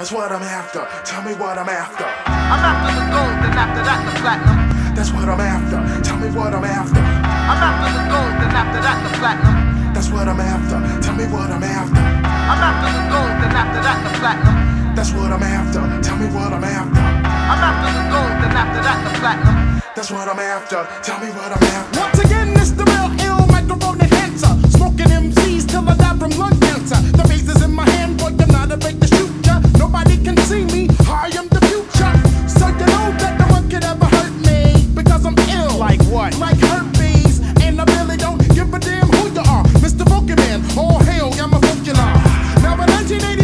That's what I'm after. Tell me what I'm after. I'm after the gold, and after that the platinum. That's what I'm after. Tell me what I'm after. I'm after the gold, and after that the platinum. That's what I'm after. Tell me what I'm after. I'm after the gold, and after that the platinum. That's what I'm after. Tell me what I'm after. I'm after the gold, and after that the platinum. That's what I'm after. Tell me what I'm after. Once again, it's the real ill microphone enhancer. Smoking MCs till I die from lung cancer. The razor's in my hand, but I'm not afraid to shoot. Nobody can see me. I am the future. So you know that no one could ever hurt me. Because I'm ill. Like what? Like. And I really don't give a damn who you are. Mr. All hail, I'm a Pokemon. Now in 1980,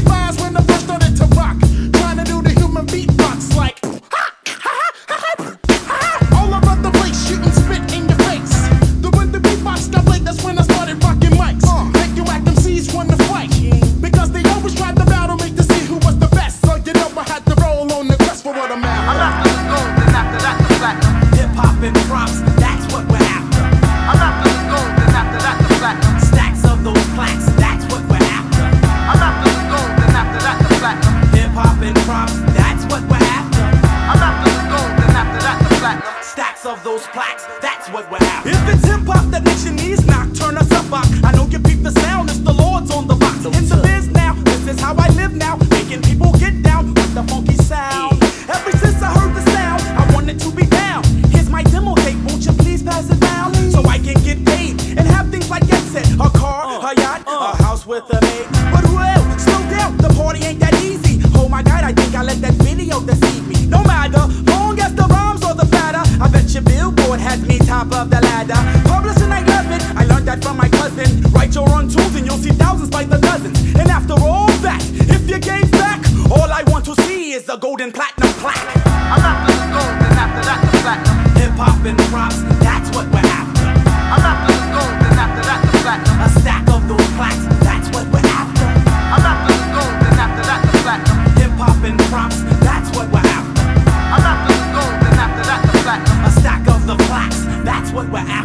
what we're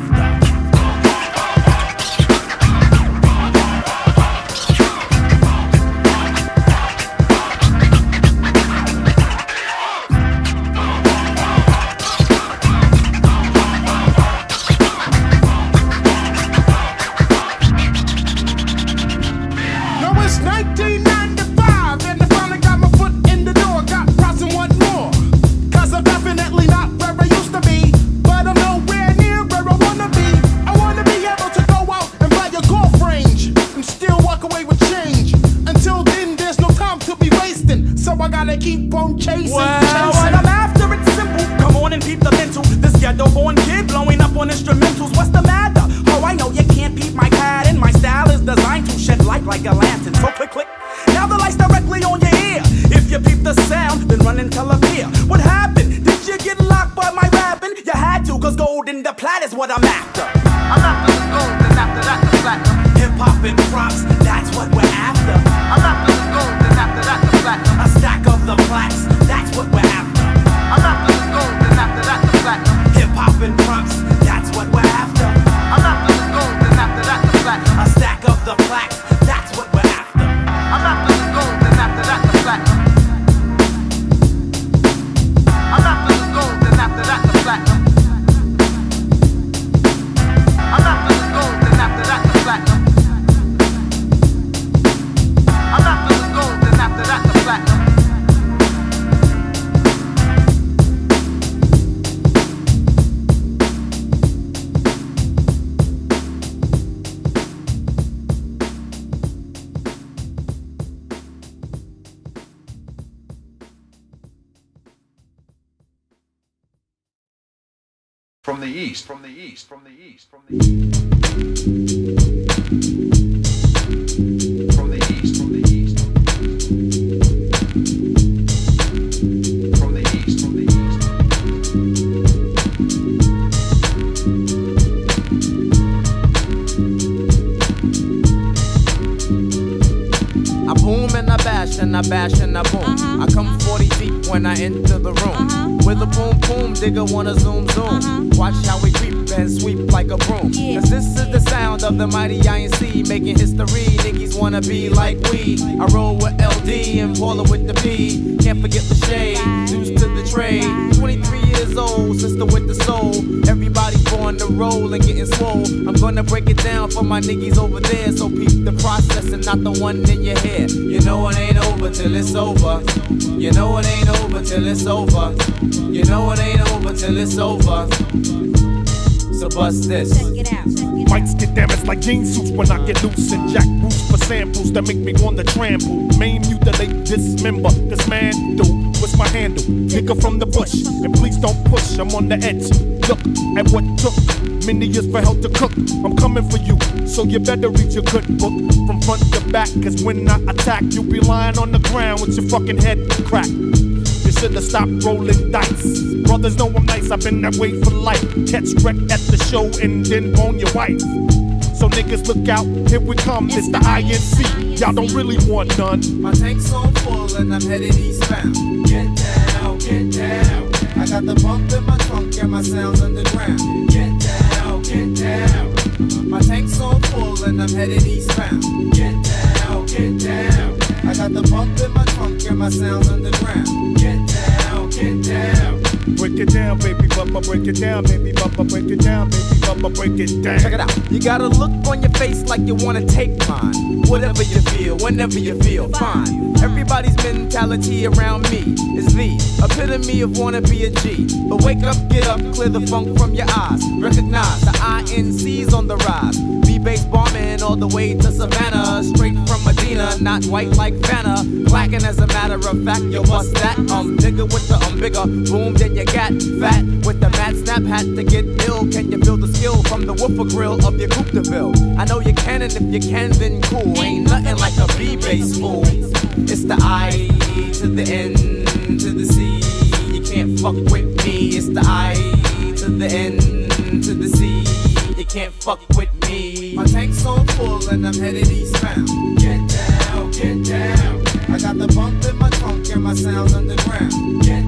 what we're after. I'm after the gold and after that the platinum. Hip hop and props. from the east. From the east. I boom and I bash and I bash and I boom. Uh-huh. I come 40 deep when I enter the room. Uh-huh. With a boom boom, digger wanna zoom zoom. Uh-huh. Watch how we creep and sweep like a broom. Yeah. Cause this is the sound of the mighty INC making history. Niggas wanna be like we. I roll with LD and Paula with the P. Can't forget the shade, used to the trade. 23 years old, sister with the soul. Everybody born to roll and getting swole. I'm gonna break it down for my niggas over there. So peep the process and not the one in your head. You know it ain't over till it's over. You know it ain't over till it's over. You know it ain't over till it's over. So bust this. Mics get damaged like jean suits when I get loose and jack boots for samples that make me wanna trample. Maim, mutilate, dismember. This man do. What's my handle? Nigga from the bush. And please don't push, I'm on the edge. Look at what took many years for hell to cook. I'm coming for you, so you better read your good book from front to back. Cause when I attack, you'll be lying on the ground with your fucking head cracked. You should've stopped rolling dice. Brothers know I'm nice, I've been that way for life. Catch wreck at the show and then bone your wife. Niggas look out, here we come, it's the INC. Y'all don't really want none. My tank's so full and I'm headed eastbound. Get down, get down. I got the bump in my trunk and my sounds underground. Get down, get down. My tank's so full and I'm headed eastbound. Get down, get down. I got the bump in my trunk and my sounds underground. Get down, get down. Break it down, baby break it down, baby break it down, baby break it down. Check it out. You got a look on your face like you wanna take mine. Whatever you feel, whenever you feel, fine. Everybody's mentality around me is the epitome of wanna be a G. But wake up, get up, clear the funk from your eyes. Recognize the INC's on the rise. Be base bombing all the way to Savannah. Straight from Medina, not white like Vanna. Blacking as a matter of fact, yo, what's that? Um, nigga with the um bigger boom than you got. Fat with the mad snap hat to get ill. Can you feel the skill from the woofer grill of your Coupe de Ville? I know you can, and if you can, then cool. Ain't nothing like a B bass fool. It's the I to the N to the C. You can't fuck with me. It's the I to the N to the C. You can't fuck with me. My tank's so full and I'm headed Get down, get down. I got the bump in my trunk and my sounds underground. Get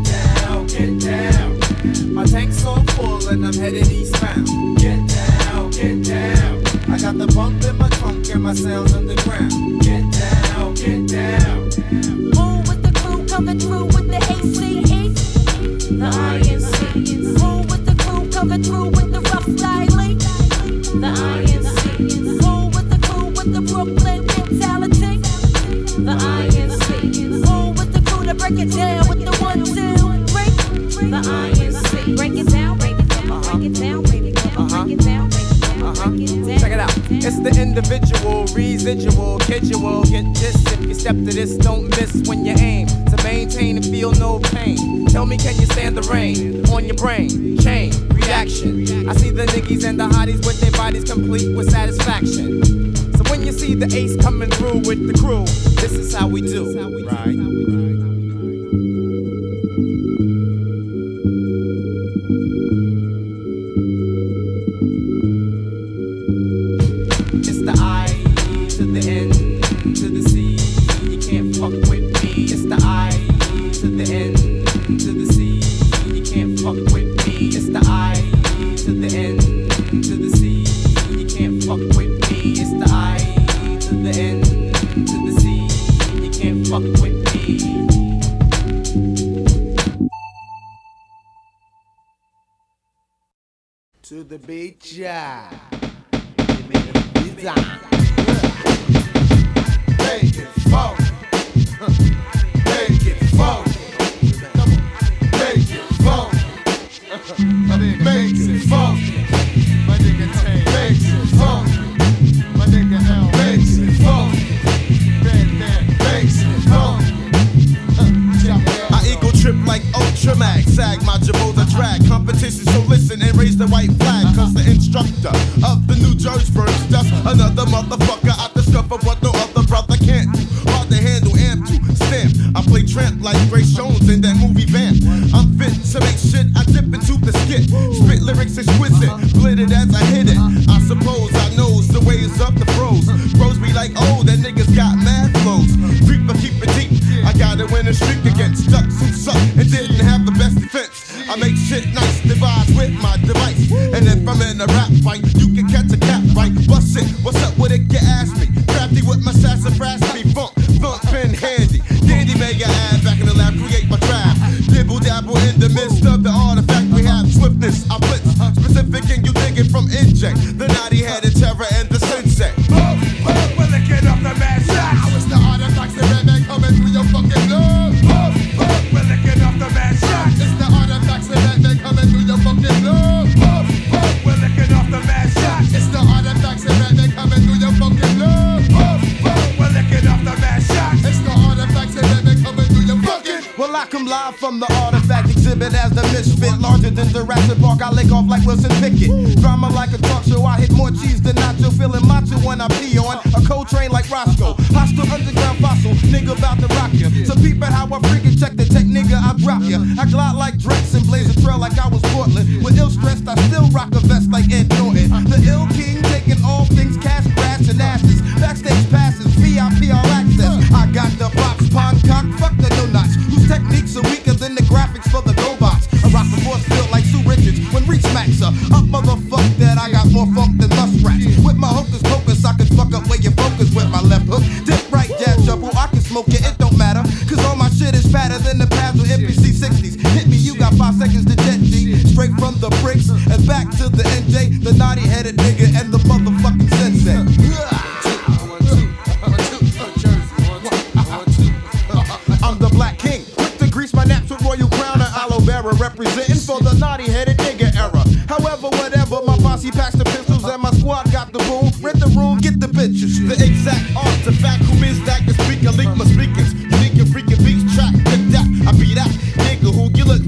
failure. Act a lot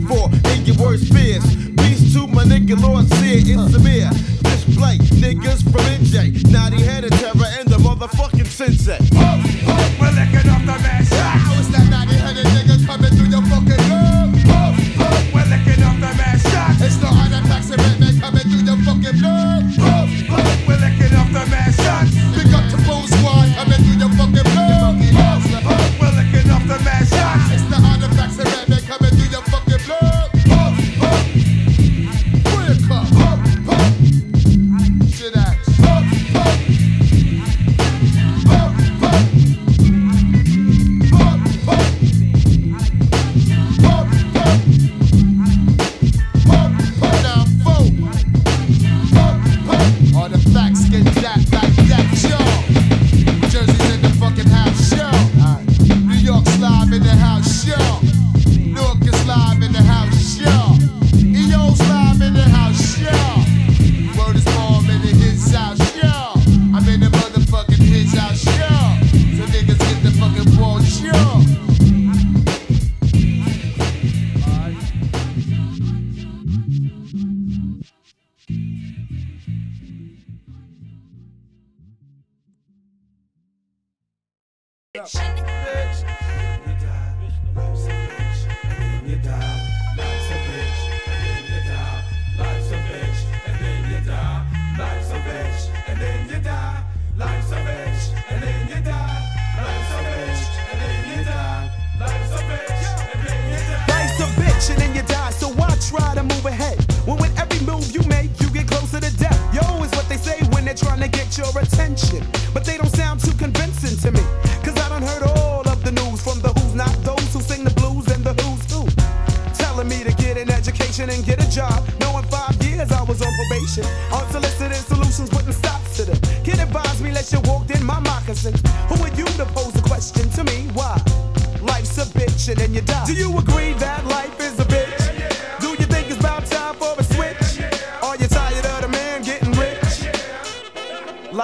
for in your worst fears. Peace to my nigga Lord Sear, it's severe. This blight, niggas from NJ, naughty head of terror and the motherfucking sunset.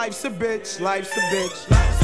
Life's a bitch, life's a bitch. Life's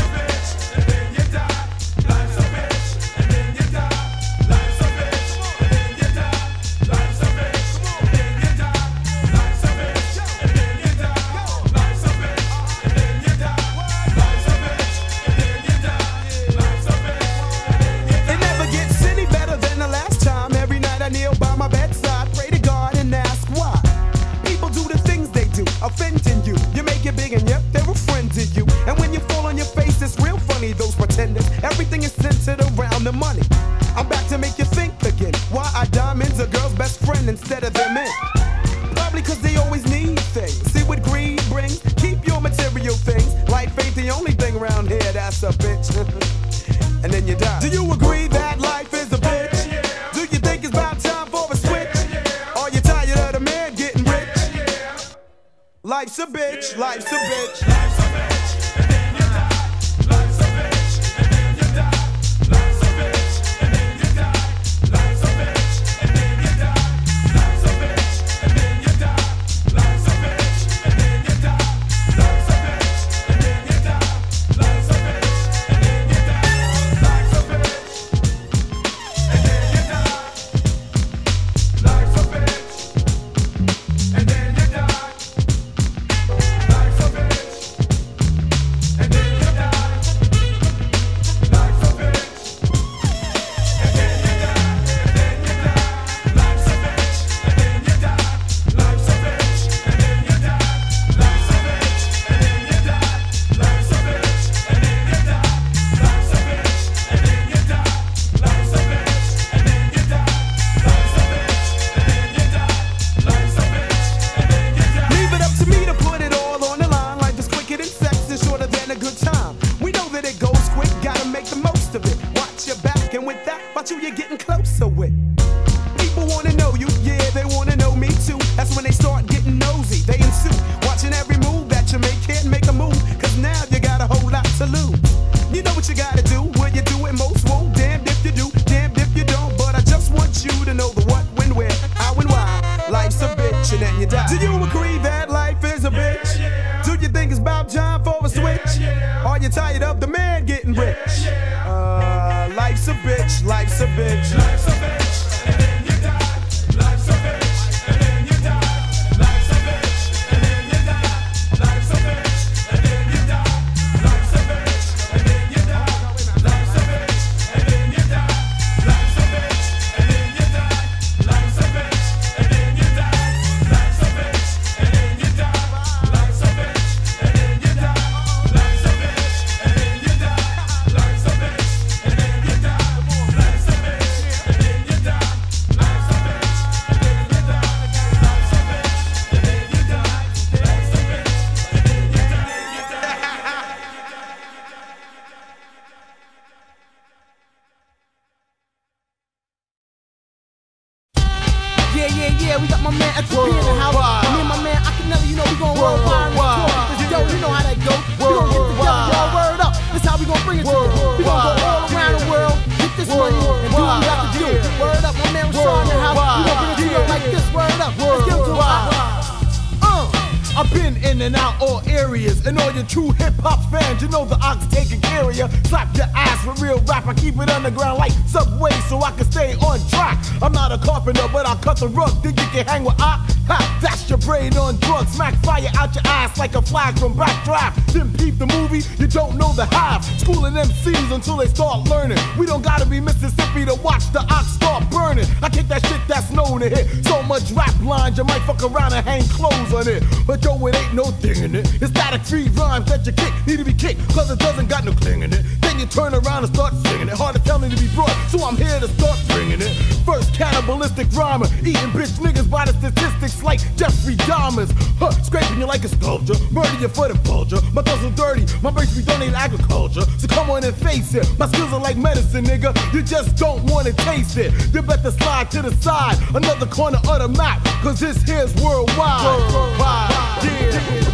in and out all and all your true hip hop fans, you know the ox taking care of you. Slap your ass with real rap. I keep it underground like Subway so I can stay on track. I'm not a carpenter, but I'll cut the rug. Think you can hang with I? Ha, that's your brain on drugs. Smack fire out your ass like a flag from backdraft. Then peep the movie, you don't know the half. Schooling MCs until they start learning. We don't gotta be Mississippi to watch the ox start burning. I kick that shit that's known to hit. So much rap lines, you might fuck around and hang clothes on it. But yo, it ain't no thing in it. It's static free rhymes that you kick need to be kicked, cause it doesn't got no cling in it. Then you turn around and start singing it. Hard to tell me to be brought, so I'm here to start bringing it. First cannibalistic rhymer, eating bitch niggas by the statistics like Jeffrey Dahmer's. Huh, scraping you like a sculpture, murder you for the vulture. My thoughts are dirty, my brains be donated agriculture. So come on and face it, my skills are like medicine, nigga. You just don't wanna taste it. You better slide to the side, another corner of the map, cause this here's worldwide. Worldwide, yeah.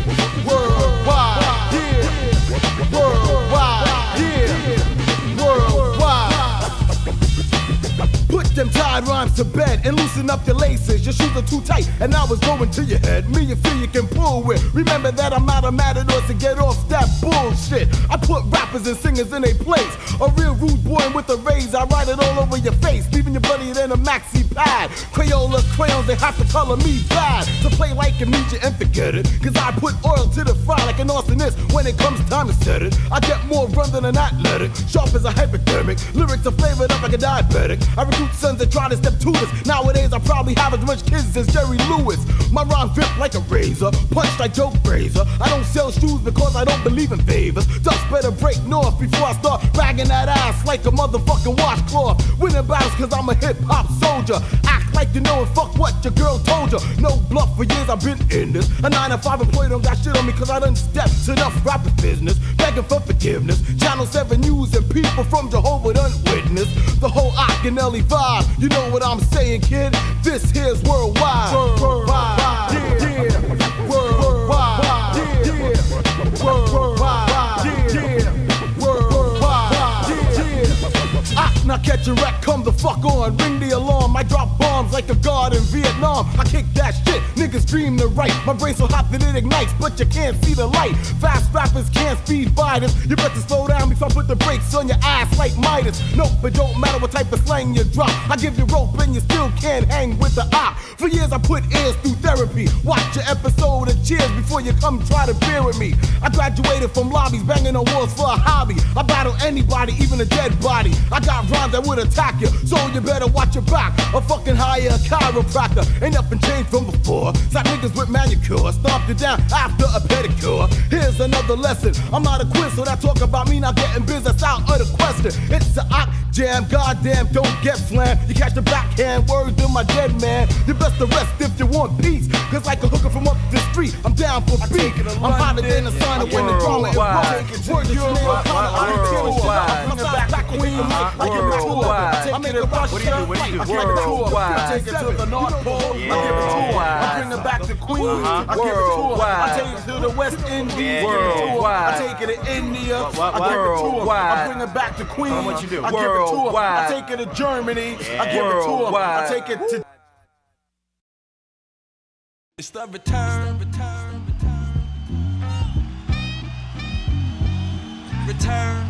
To bed and loosen up your laces. Your shoes are too tight, and I was going to your head. Me and feel you can pull with. Remember that I'm out of matadors to get off that bullshit. I put rappers and singers in a place. A real rude boy with a raise, I write it all over your face, leaving your bloodier than a maxi pad. Crayola crayons, they have to color me bad. To play like amnesia and forget it. Cause I put oil to the fire like an arsonist. When it comes time to set it, I get more run than an athletic. Sharp as a hypodermic. Lyrics are flavored up like a diabetic. I recruit sons that try to step to this. Nowadays, I probably have as much kids as Jerry Lewis. My rhyme vip like a razor, punch like Joe Frazier. I don't sell shoes because I don't believe in favors. Dust better break north before I start ragging that ass like a motherfucking washcloth. Winning battles cause I'm a hip hop soldier. Act like you know and fuck what your girl told you. No bluff for years I've been in this. A 9 to 5 employee don't got shit on me cause I done stepped enough rapping business. Begging for forgiveness. Channel 7 News and people from Jehovah done witness. The whole Akinyele vibe. You know what I'm saying, kid? This here's worldwide. Worldwide. Yeah. yeah. Worldwide. Worldwide. Yeah. Worldwide. Yeah. Ah, now catch a wreck, come the fuck on. Ring the alarm. I drop bombs like a guard in Vietnam. I kick that shit. Niggas dream to write. My brain so hot that it ignites, but you can't see the light. Fast rappers can't speed by. You better slow down before I put the brakes on your ass like Midas. Nope, it don't matter what type of slang you drop. I give you rope and you still can't hang with the op. For years I put ears through therapy. Watch your episode of Cheers before you come try to beer with me. I graduated from lobbies banging on walls for a hobby. I battle anybody, even a dead body. I got rhymes that would attack you, so you better watch your back. A fucking hire a chiropractor. Ain't nothing changed from before. Slap niggas with manicure, stomp you down after a pedicure. Here's another lesson. I'm not a quiz, so that talk about me not getting business out of the question. It's the ock jam, goddamn, don't get slammed. You catch the backhand word to my dead man. You best arrest if you want peace. Cause like a hooker from up the street, I'm down for beat. I'm hotter than the sun and when the drama is wrong. Word you Worldwide. I bring it back, back Queen. I give it to. I make it Russia. What do you do? What do you do? I give it to her. Worldwide. Take it to the North Pole. I give it to her. I bring it back to Queens. Uh-huh. I give it to her. I take it to the West Indies. Yeah. Give it to her. I take it to India. What, what, I give it to her. I bring it back to Queens. Tell 'em what you do. I give it to her. I take it to Germany. I give it to her. I take it to. It's the return. Return. Return.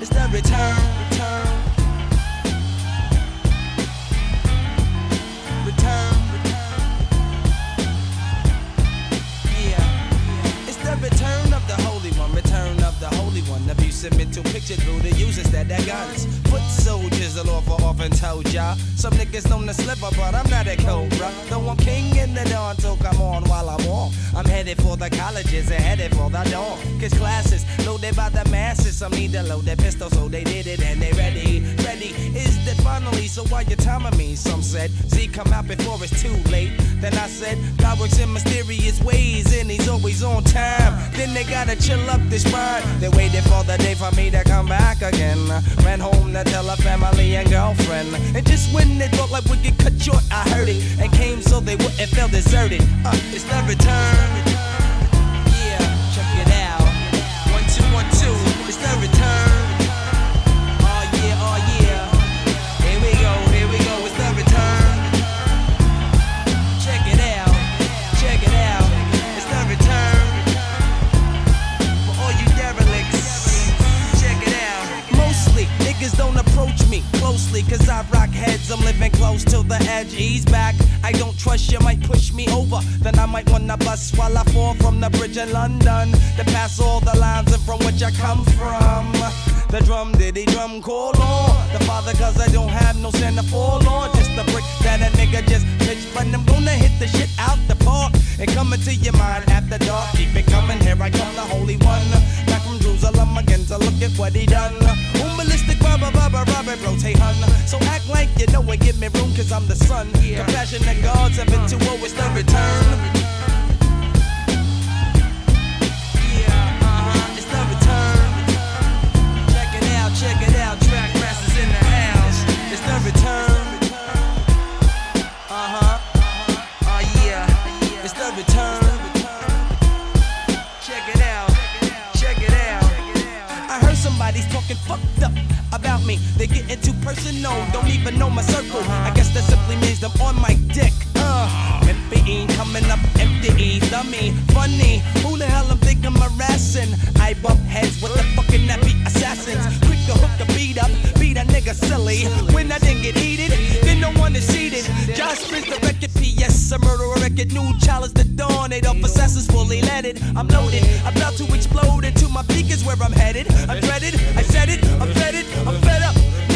It's the return. Return. Return. Abusive mental picture through the users that that guns. Foot soldiers, the Lord for often told ya. Some niggas known to slipper, but I'm not a cobra. Though I'm king in the dawn, so come on while I walk. I'm headed for the colleges and headed for the dawn. Cause classes loaded by the masses. Some need to load their pistol, so they did it and they ready. Ready is that finally, so why you timing me? Some said, Z come out before it's too late. Then I said, God works in mysterious ways and he's always on time. Then they gotta chill up this ride. They waited for the day for me to come back again. Ran home to tell a family and girlfriend. And just when they thought like we could cut short, I heard it. And came so they wouldn't feel deserted. Uh, it's the return. Yeah, check it out. One, two, one, two. It's the return. Heads. Close to the edge. Ease back. I don't trust you, might push me over. Then I might wanna bust while I fall from the bridge in London. To pass all the lines and from which I come from. The drum diddy drum call on the father cause I don't have no sin to fall on. Just a brick that a nigga just pitched, but I'm gonna hit the shit out the park and come into your mind after dark. Keep it coming, here I come, the holy one. Back from Jerusalem again to look at what he done. Rubber, rubber, rubber, hey hun. So act like you know and give me room cause I'm the sun. Compassion and son. Compassionate God, 720 is the return. Getting too personal. Don't even know my circle. I guess that simply means I'm on my dick. Uh. Empty coming up empty, dummy, funny. Who the hell I'm think I'm harassing? I bump heads with the fucking nappy assassins. Quick to hook a beat up, beat a nigga silly. When I didn't get heated, then no one is seated. Just spins the record, P.S. A murderer record, new challenge the dawn. Eight off assassins fully leaded. I'm loaded, about to explode into my peak is where I'm headed. I'm dreaded, I said it, I'm One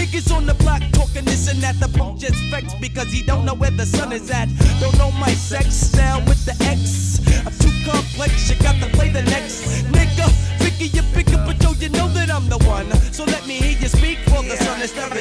Niggas on the block talking this and that. The punk just vexed because he don't know where the sun is at. Don't know my sex style with the X. I'm too complex, you got to play the next. Nigga, figure you pick up, but Joe, you know that I'm the one. So let me hear you speak for the sun is never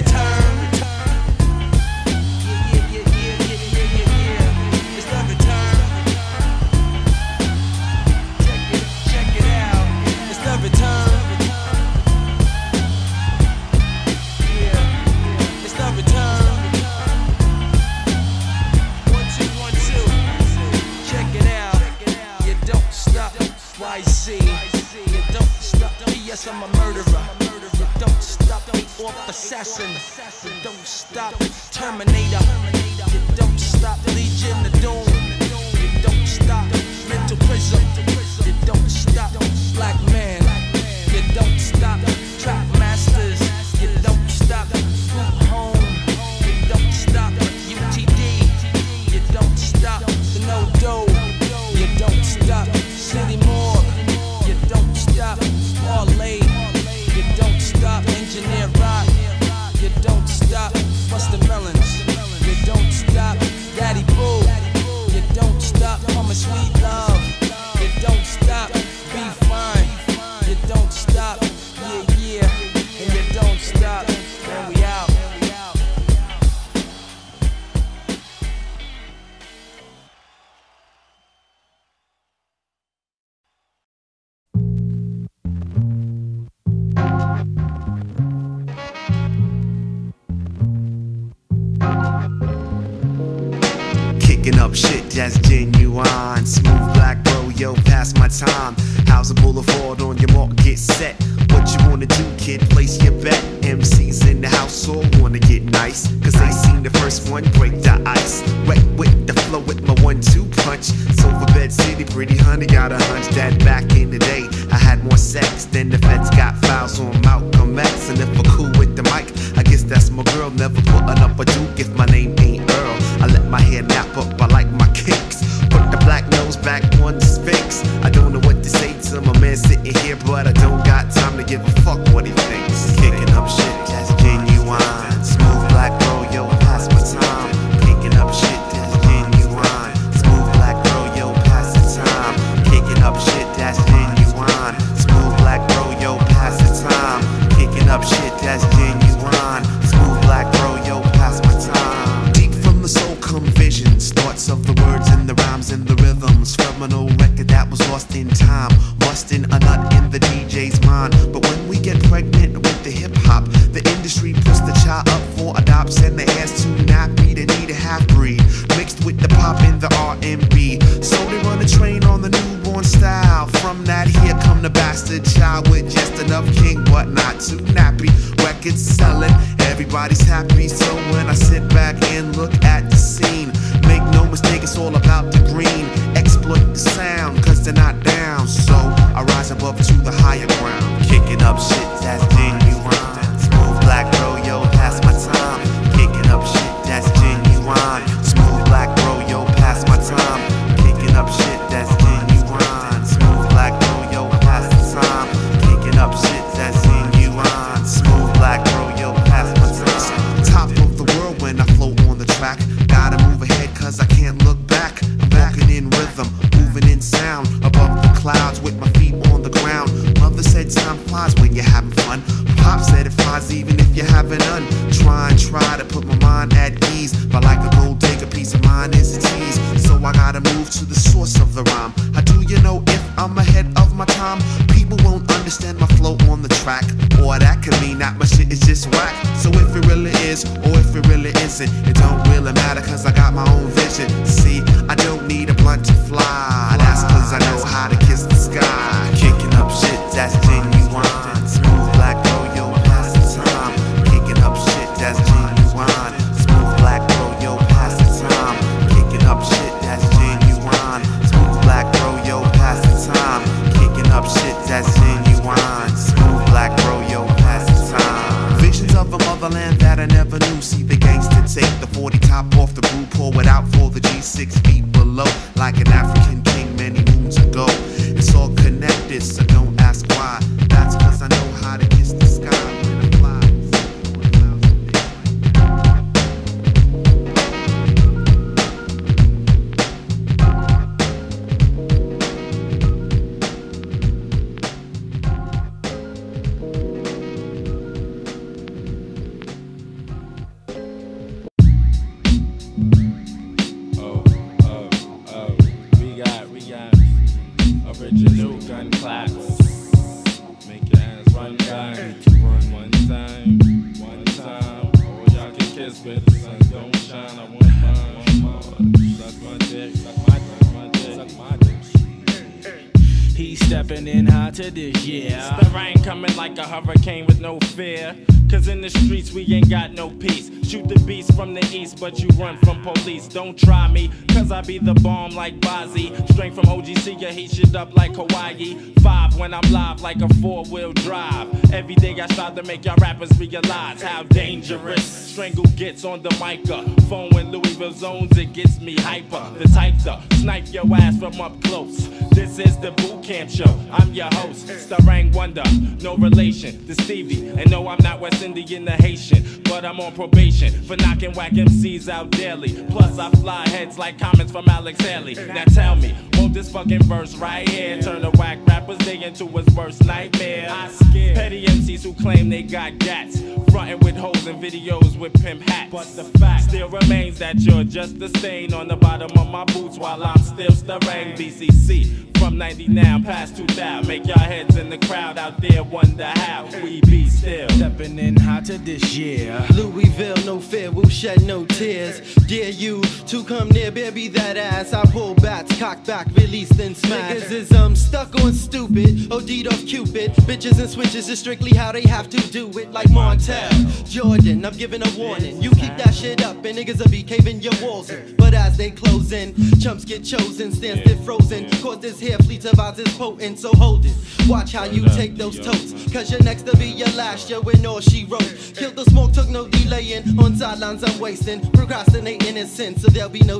to this year. The rain coming like a hurricane with no fear. Cause in the streets we ain't got no peace. Shoot the beast from the east, but you run from police. Don't try me, cause I be the bomb like Bozzy. Straight from OGC, you heat shit up like Hawaii. Five when I'm live like a four wheel drive. Every day I strive to make y'all rappers realize how dangerous Strangle gets on the mic. Phone when Louieville zones, it gets me hyper. The type to snipe your ass from up close. This is the boot camp show. I'm your host, Starang Wondah. No relation to Stevie. And no, I'm not West Indian the Haitian. But I'm on probation for knocking whack MCs out daily. Plus, I fly heads like comments from Alex Haley. Now tell me, won't this fucking verse right here turn a whack rapper's day into his worst nightmare? I scare petty MCs who claim they got gats. Frontin' with hoes and videos with pimp hats. But the fact still remains that you're just a stain on the bottom of my boots while I'm still stirring BCC. From 99 past 2000, make y'all heads in the crowd out there wonder how we be still. Stepping in hot to this year. Louieville, no fear, we'll shed no tears. Dare you to come near, baby, that ass. I pull bats, cock back, release, then smash. Niggas is um stuck on stupid, OD'd off Cupid. Bitches and switches is strictly how they have to do it, like Montel. Jordan, I'm giving a warning. You keep that shit up, and niggas will be caving your walls in. But as they close in, chumps get chosen, stand still frozen. Cause this here fleet of ours is potent, so hold it. Watch how you take those totes, cause your next to be your last, yo, in all she wrote. Killed the smoke, took no delaying. On sidelines, I'm wasting, procrastinating in sin, so there'll be no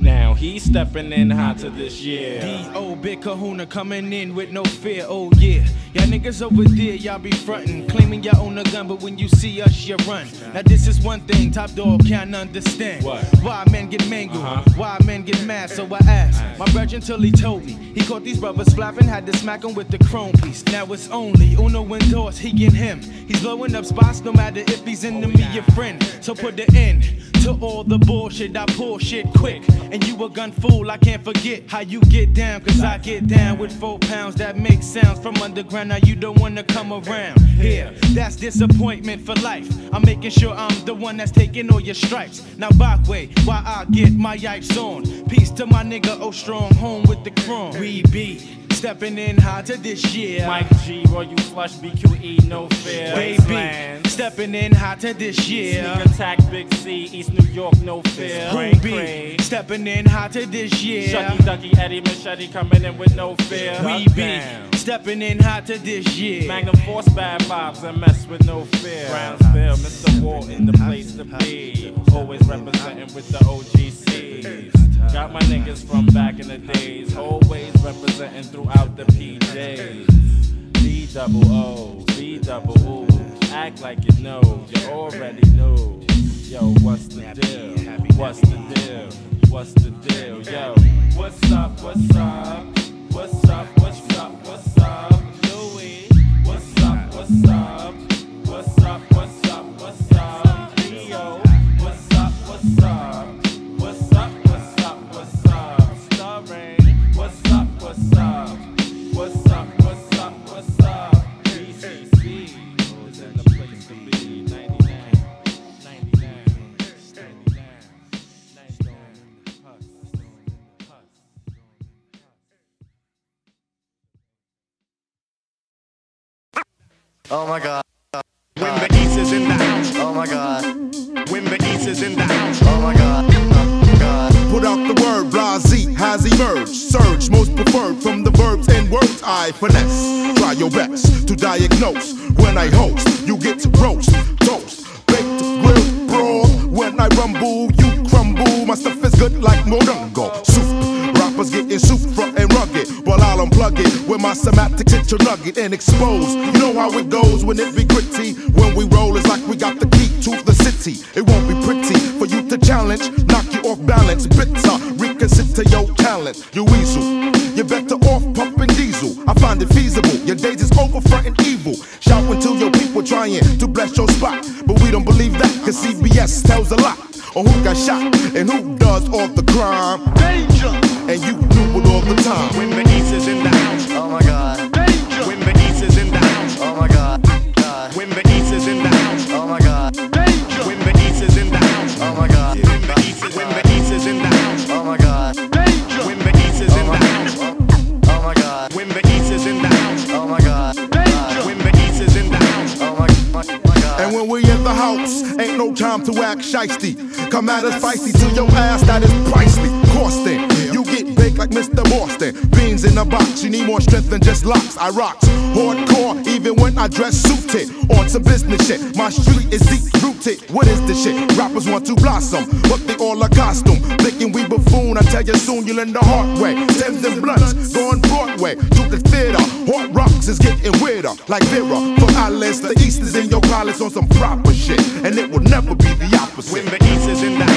Now he's stepping in hot to this year. D.O. Big Kahuna coming in with no fear, oh yeah. Y'all niggas over there, y'all be frontin', claiming y'all own a gun, but when you see us, you run. Now this is one thing Top Dog can't understand. What? Why men get mangled, Uh-huh. why men get mad, so I asked. My brother until he told me. He caught these brothers flapping, had to smack 'em with the chrome piece. Now it's only Uno Dos, he and him. He's blowing up spots no matter if he's enemy or friend. So put the end to all the bullshit. I pull shit quick. And you a gun fool, I can't forget how you get down. Cause I get down with four pounds that make sounds from underground. Now you don't wanna come around. Here, that's disappointment for life. I'm making sure I'm the one that's taking all your stripes. Now back way, while I get my yipes on. Peace to my nigga O Strong, home with the chrome. We be stepping in hot to this year. Mike G, Roy, you flush BQE, no fear. Baby, Wasteland. stepping in hot to this year. Sneak attack, Big C, East New York, no fear. Queen B, stepping in hot to this year. Shucky Ducky, Eddie Machete coming in with no fear. We be down. stepping in hot to this year. Magnum Force bad vibes and mess with no fear. Brownsville, Mr. Walton, the place to be. Always representing with the OGCs. Got my niggas from back in the days. Always representing throughout the PJs. B double O, B double O. Act like you know, you already know. Yo, what's the deal? What's the deal? What's the deal? Yo, what's up? What's up? What's up? What's up? What's up? Louis, eh, what's up? What's up? Oh my god. When the East is in the house. Oh my god. When the East is in the house. Oh my god. Oh god. Put out the word, Blasi has emerged. Surge, most preferred from the verbs and words I finesse. Try your best to diagnose. When I host, you get to roast, toast, baked, grilled, broad. When I rumble, you crumble. My stuff is good like Morongo. Soup, rappers getting soup rugged. Unplug it with my semantics hit your nugget and expose. You know how it goes when it be gritty. When we roll, it's like we got the key to the city. It won't be pretty for you to challenge, knock you off balance. Bitter, reconsider your talent. You weasel. You're better off pumping diesel. I find it feasible. Your days is over fronting evil. Shout until your people trying to bless your spot. But we don't believe that, cause CBS tells a lot. On who got shot and who does all the crime. Danger! And you do it all the time. Shisty. Come at us feisty to your ass, that is pricely. Costing, like Mr. Boston. Beans in a box, you need more strength than just locks. I rocks hardcore, even when I dress suited. On some business shit, my street is deep rooted. What is this shit? Rappers want to blossom, but they all a costume. Thinking we buffoon, I tell you soon you'll learn the hard way. Thames and blunts, going Broadway to the theater. Hot rocks is getting weirder, like Vera. From Alice, the East is in your palace on some proper shit, and it will never be the opposite. When the East is in the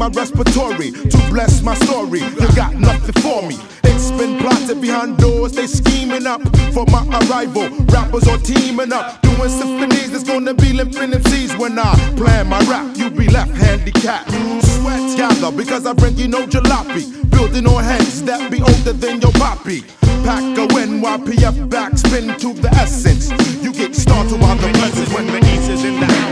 my respiratory to bless my story. You got nothing for me. It's been plotted behind doors, they scheming up for my arrival. Rappers are teaming up, doing symphonies. It's gonna be limping MCs when I plan my rap. You be left handicapped. Sweat gather because I bring you no jalopy. Building on heads that be older than your poppy. Pack a NYPF backspin to the essence. You get started by the presence When the East is in the house.